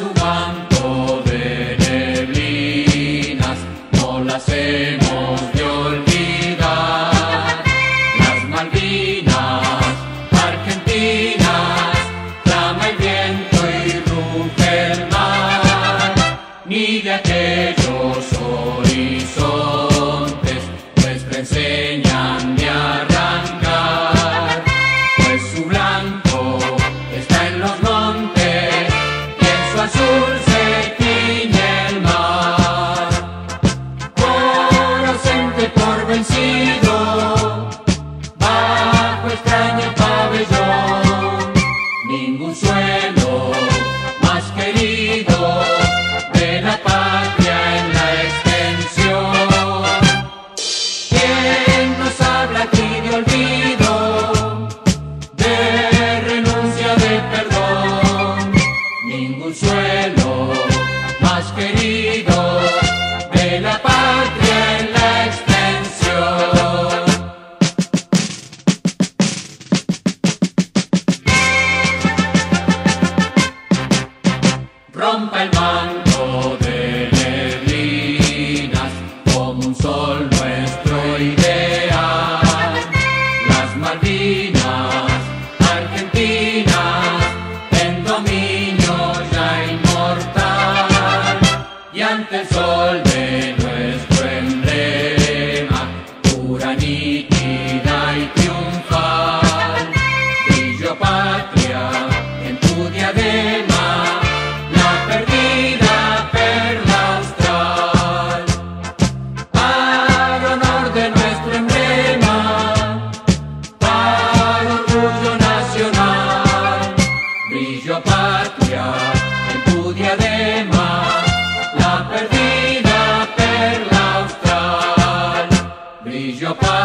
su manto de El se tiñe el mar, con ausente por vencido. brillante sol de nuestro emblema, pura, nítida y triunfal, brillo patria. your body.